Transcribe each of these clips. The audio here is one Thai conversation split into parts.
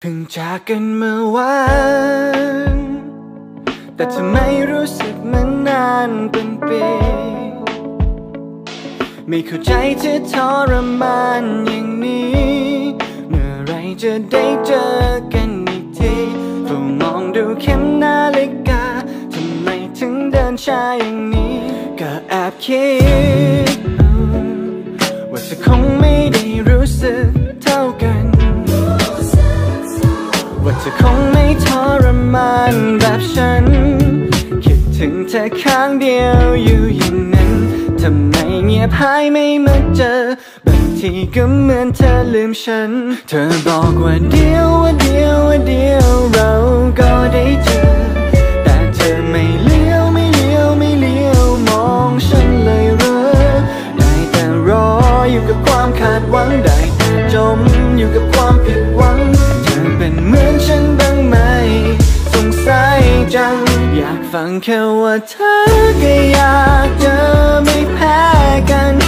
เพิ่งจากกันเมื่อวาน แต่ทำไมรู้สึกมันนานเป็นปี ไม่เข้าใจที่ทรมานอย่างนี้ เมื่อไรจะได้เจอกันอีกทีเฝ้ามองดูเข็มนาฬิกา ทำไมถึงเดินช้าอย่างนี้ ก็แอบคิดว่าจะคง ว่าเธอคงไม่ทรมานแบบฉัน คิดถึงเธอข้างเดียวอยู่อย่างนั้น ทำไมเงียบหายไม่มาเจอ บางทีก็เหมือนเธอลืมฉัน เธอบอกว่าเดียวว่าเดียวว่าเดียวเราก็ได้เจอ แต่เธอไม่เลี้ยวไม่เลี้ยวไม่เลี้ยวมองฉันเลยเหรอ ได้แต่รออยู่กับความคาดหวังได้แต่จมอยู่กับ ฟังแค่ว่าเธอก็อยากเจอไม่แพ้กัน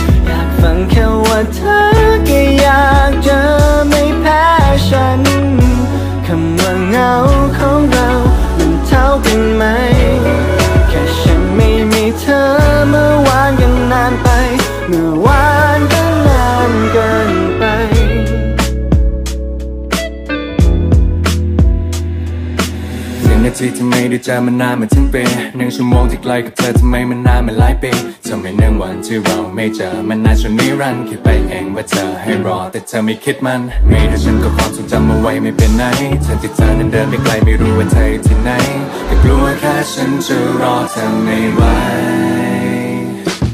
หนึ่ทีที่ไมได้เจอมันนานมือนทั้งปีหนึ่งชั่วโมงที่ไกลกับเธอทำไมมันนานมือนหลายปีทำไมหนึ่งวันที่เราไม่เจอมันนานจนนิรันดร์คิดไปเองว่าเธอให้รอ แต่เธอไม่คิดมันมีแต่ฉันก็ความทรงจำเอาไว้ไม่เป็นไหนเธอที่เธอนั้นเดินไปไกลไม่รู้ว่าเธออยู่ที่ไหนก็กลัวแค่ฉันจะรอเธอไม่ไหว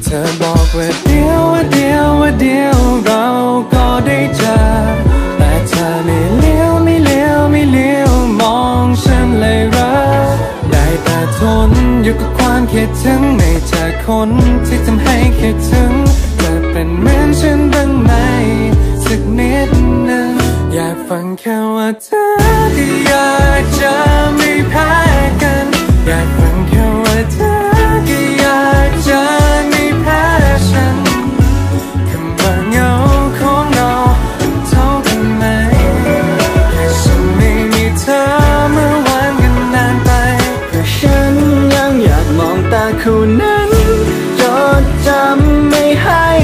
เธอบอกว่าเดียวว่าเดียวว่าเดียวเราก็ได้เจอ อยู่กับความคิดถึงไม่เจอคนที่ทำให้คิดถึงเธอเป็นเหมือนฉันบ้างไหมสักนิดหนึงอยากฟังแค่ว่าเธอที่อยากจะไม่แพ้กันอยากฟัง จำไม่ให้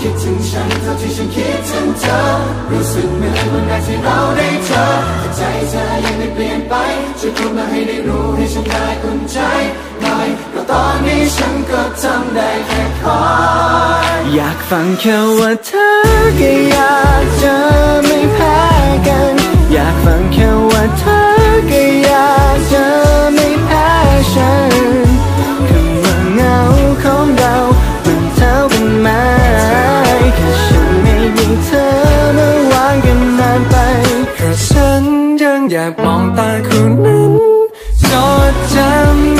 คิดถึงฉันเท่าที่ฉันคิดถึงเธอ รู้สึกเหมือนวันแรกที่เราได้เจอแต่ใจเธอยังไม่เปลี่ยนไปช่วยพูดมาให้ได้รู้ให้ฉันได้อุ่นใจหน่อยเพราะตอนนี้ฉันก็ทำได้แค่คอยอยากฟังแค่ว่าเธอก็อยากเจะไม่แพ้กัน อยากฟังแค่ มองตาคู่นั้นจดจำ